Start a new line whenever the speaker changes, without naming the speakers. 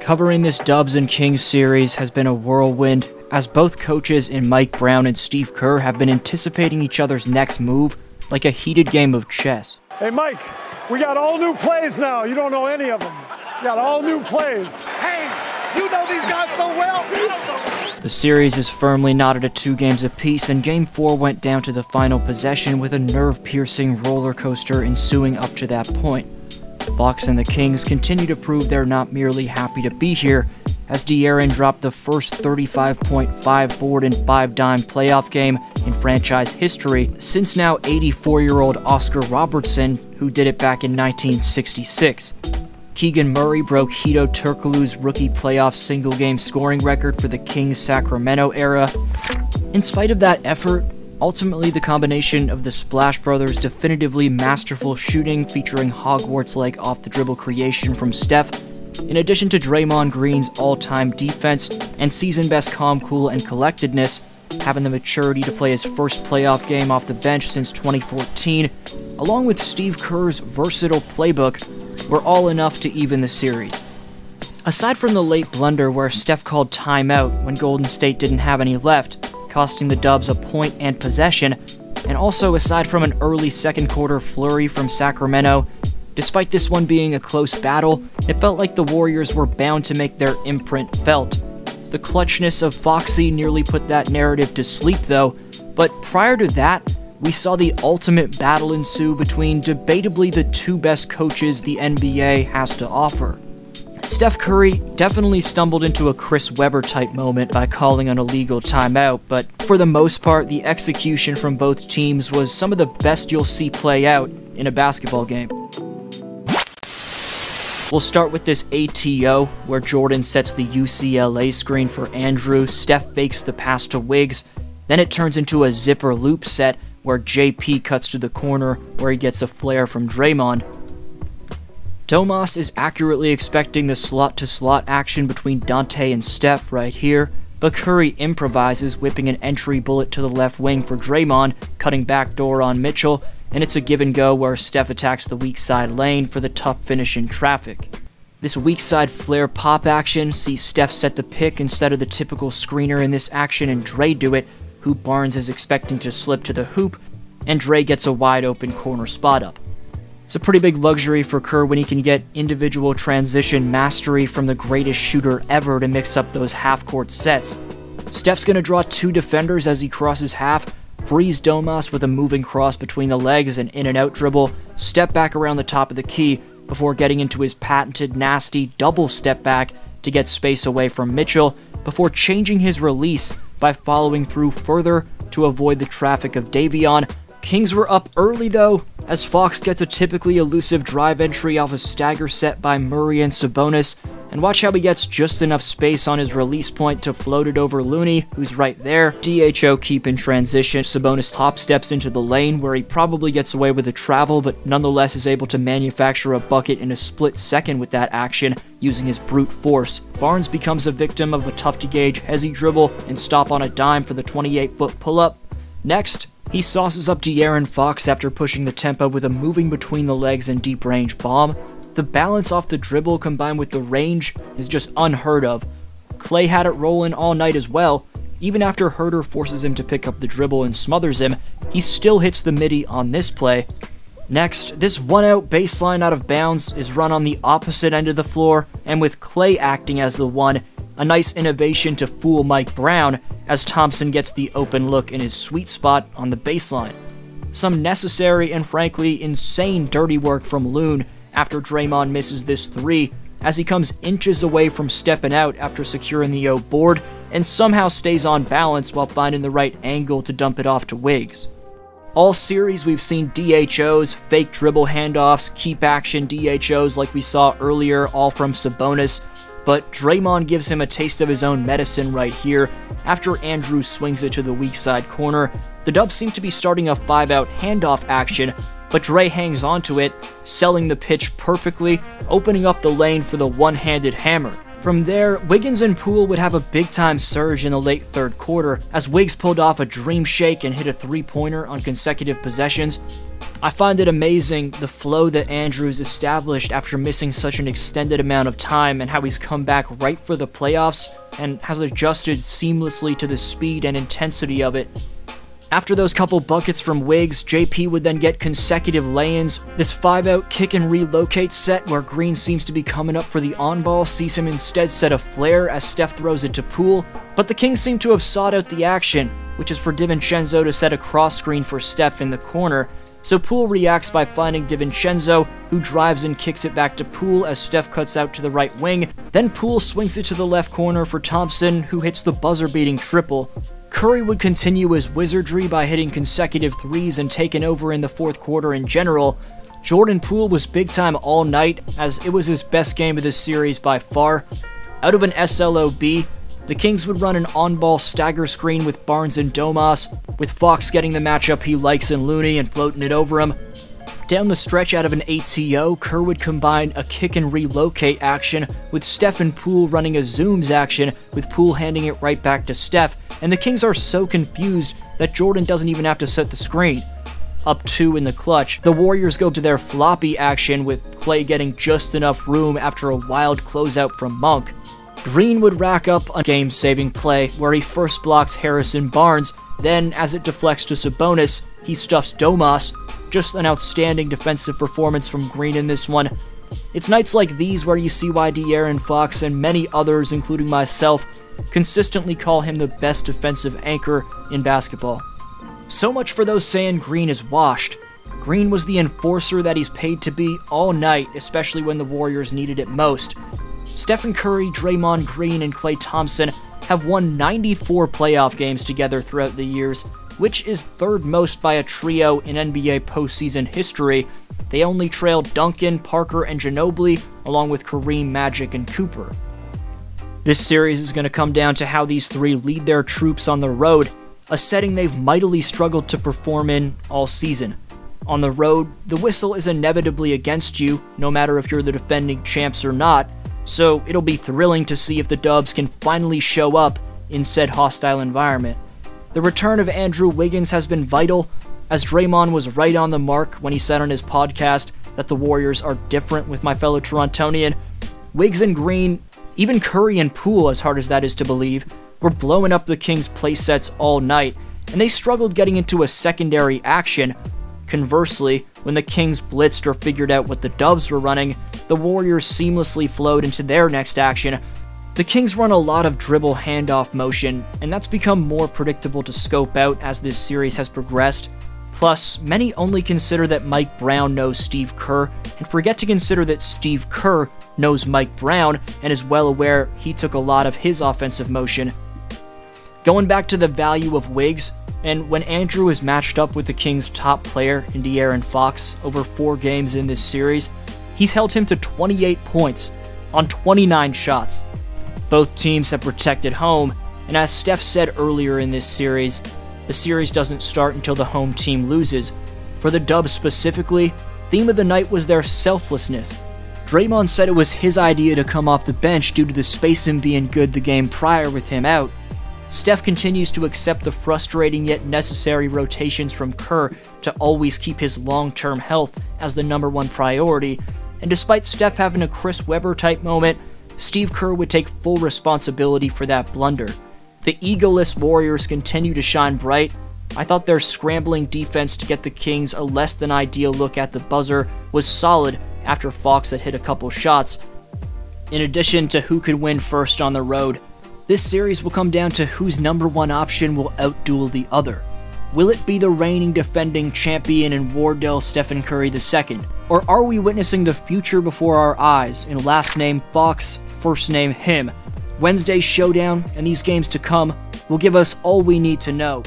Covering this Dubs and Kings series has been a whirlwind, as both coaches in Mike Brown and Steve Kerr have been anticipating each other's next move like a heated game of chess.
Hey, Mike, we got all new plays now. You don't know any of them. We got all new plays.
Hey, you know these guys so well.
The series is firmly knotted at two games apiece, and Game 4 went down to the final possession with a nerve piercing roller coaster ensuing up to that point. Fox and the Kings continue to prove they're not merely happy to be here, as De'Aaron dropped the first 35.5 board and 5 dime playoff game in franchise history since now 84 year old Oscar Robertson, who did it back in 1966. Keegan Murray broke Hedo Turkoglu's rookie playoff single game scoring record for the Kings Sacramento era. In spite of that effort, ultimately the combination of the Splash Brothers' definitively masterful shooting featuring Hogwarts like off the dribble creation from Steph in addition to Draymond Green's all time defense and season best calm, cool, and collectedness, having the maturity to play his first playoff game off the bench since 2014, along with Steve Kerr's versatile playbook, were all enough to even the series. Aside from the late blunder where Steph called timeout when Golden State didn't have any left, costing the Dubs a point and possession, and also aside from an early second quarter flurry from Sacramento Despite this one being a close battle, it felt like the Warriors were bound to make their imprint felt. The clutchness of Foxy nearly put that narrative to sleep, though, but prior to that, we saw the ultimate battle ensue between debatably the two best coaches the NBA has to offer. Steph Curry definitely stumbled into a Chris Webber type moment by calling an illegal timeout, but for the most part, the execution from both teams was some of the best you'll see play out in a basketball game. We'll start with this ATO, where Jordan sets the UCLA screen for Andrew, Steph fakes the pass to Wiggs, then it turns into a zipper loop set where JP cuts to the corner where he gets a flare from Draymond. Domas is accurately expecting the slot to slot action between Dante and Steph right here, but Curry improvises, whipping an entry bullet to the left wing for Draymond, cutting back door on Mitchell, and it's a give and go where Steph attacks the weak side lane for the tough finish in traffic. This weak side flare pop action sees Steph set the pick instead of the typical screener in this action and Dre do it, who Barnes is expecting to slip to the hoop, and Dre gets a wide open corner spot up. It's a pretty big luxury for Kerr when he can get individual transition mastery from the greatest shooter ever to mix up those half court sets. Steph's gonna draw two defenders as he crosses half, freeze Domas with a moving cross between the legs and in and out dribble, step back around the top of the key before getting into his patented nasty double step back to get space away from Mitchell before changing his release by following through further to avoid the traffic of Davion. Kings were up early though, as Fox gets a typically elusive drive entry off a stagger set by Murray and Sabonis, and watch how he gets just enough space on his release point to float it over Looney, who's right there. DHO keep in transition. Sabonis top steps into the lane where he probably gets away with a travel, but nonetheless is able to manufacture a bucket in a split second with that action using his brute force. Barnes becomes a victim of a tough to gauge hesi dribble and stop on a dime for the 28 foot pull up. Next, he sauces up De'Aaron Fox after pushing the tempo with a moving between the legs and deep range bomb. The balance off the dribble combined with the range is just unheard of. Klay had it rolling all night as well. Even after Huerter forces him to pick up the dribble and smothers him, he still hits the midi on this play. Next, this one out baseline out of bounds is run on the opposite end of the floor, and with Klay acting as the one, a nice innovation to fool Mike Brown as Thompson gets the open look in his sweet spot on the baseline. Some necessary and frankly insane dirty work from Loon after Draymond misses this three, as he comes inches away from stepping out after securing the O board and somehow stays on balance while finding the right angle to dump it off to Wiggs. All series, we've seen DHOs, fake dribble handoffs, keep action DHOs like we saw earlier, all from Sabonis, but Draymond gives him a taste of his own medicine right here after Andrew swings it to the weak side corner. The Dubs seem to be starting a 5 out handoff action, but Dre hangs onto it, selling the pitch perfectly, opening up the lane for the one handed hammer. From there, Wiggins and Poole would have a big time surge in the late third quarter as Wiggs pulled off a dream shake and hit a three pointer on consecutive possessions. I find it amazing the flow that Andrews established after missing such an extended amount of time and how he's come back right for the playoffs and has adjusted seamlessly to the speed and intensity of it. After those couple buckets from Wiggs, JP would then get consecutive lay-ins. This 5-out kick and relocate set where Green seems to be coming up for the on-ball sees him instead set a flare as Steph throws it to Poole, but the Kings seem to have sought out the action, which is for DiVincenzo to set a cross screen for Steph in the corner, so Poole reacts by finding DiVincenzo, who drives and kicks it back to Poole as Steph cuts out to the right wing. Then Poole swings it to the left corner for Thompson, who hits the buzzer-beating triple. Curry would continue his wizardry by hitting consecutive threes and taking over in the fourth quarter in general. Jordan Poole was big time all night, as it was his best game of the series by far. Out of an SLOB, the Kings would run an on-ball stagger screen with Barnes and Domas, with Fox getting the matchup he likes in Looney and floating it over him. Down the stretch out of an ATO, Kerr would combine a kick and relocate action with Stephen Poole running a zooms action, with Poole handing it right back to Steph, and the Kings are so confused that Jordan doesn't even have to set the screen. Up two in the clutch, the Warriors go to their floppy action with Klay getting just enough room after a wild closeout from Monk. Green would rack up a game saving play where he first blocks Harrison Barnes, then, as it deflects to Sabonis, he stuffs Domas. Just an outstanding defensive performance from Green in this one. It's nights like these where you see why De'Aaron Fox and many others, including myself, consistently call him the best defensive anchor in basketball. So much for those saying Green is washed. Green was the enforcer that he's paid to be all night, especially when the Warriors needed it most. Stephen Curry, Draymond Green, and Klay Thompson have won 94 playoff games together throughout the years, which is third most by a trio in NBA postseason history. They only trail Duncan, Parker, and Ginobili, along with Kareem, Magic, and Cooper. This series is going to come down to how these three lead their troops on the road, a setting they've mightily struggled to perform in all season. On the road, the whistle is inevitably against you, no matter if you're the defending champs or not, so it'll be thrilling to see if the Dubs can finally show up in said hostile environment. The return of Andrew Wiggins has been vital, as Draymond was right on the mark when he said on his podcast that the Warriors are different with my fellow Torontonian. Wiggs and Green, even Curry and Poole, as hard as that is to believe, were blowing up the Kings' play sets all night, and they struggled getting into a secondary action. Conversely, when the Kings blitzed or figured out what the Dubs were running, the Warriors seamlessly flowed into their next action. The Kings run a lot of dribble handoff motion, and that's become more predictable to scope out as this series has progressed. Plus, many only consider that Mike Brown knows Steve Kerr, and forget to consider that Steve Kerr knows Mike Brown and is well aware he took a lot of his offensive motion. Going back to the value of Wiggs, and when Andrew is matched up with the Kings' top player De'Aaron Fox over four games in this series, he's held him to 28 points on 29 shots. Both teams have protected home, and as Steph said earlier in this series, the series doesn't start until the home team loses. For the Dubs specifically, theme of the night was their selflessness. Draymond said it was his idea to come off the bench due to the spacing being good the game prior with him out. Steph continues to accept the frustrating yet necessary rotations from Kerr to always keep his long term health as the number one priority, and despite Steph having a Chris Webber type moment, Steve Kerr would take full responsibility for that blunder. The egoless Warriors continue to shine bright. I thought their scrambling defense to get the Kings a less than ideal look at the buzzer was solid after Fox had hit a couple shots. In addition to who could win first on the road, this series will come down to whose number one option will outduel the other. Will it be the reigning defending champion in Wardell Stephen Curry II? Or are we witnessing the future before our eyes in last name Fox, first name him? Wednesday's showdown and these games to come will give us all we need to know.